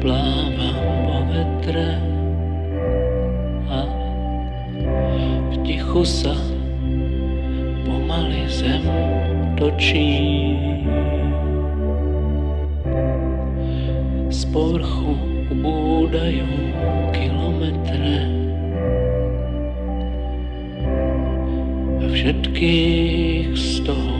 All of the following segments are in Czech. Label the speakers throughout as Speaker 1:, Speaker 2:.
Speaker 1: plávám po vetre a v tichu se pomaly zem točí. Z povrchu ubúdajú kilometre a všetkých z toho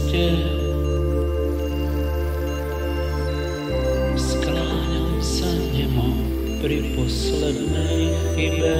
Speaker 1: ceste Skláňam sa nemo pri poslednej chybe